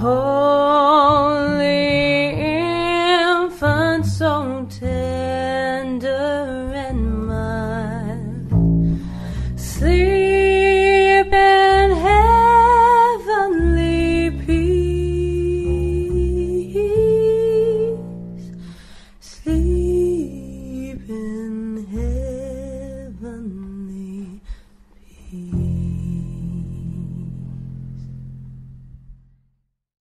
Holy infant, so tender and mild, sleep in heavenly peace, sleep in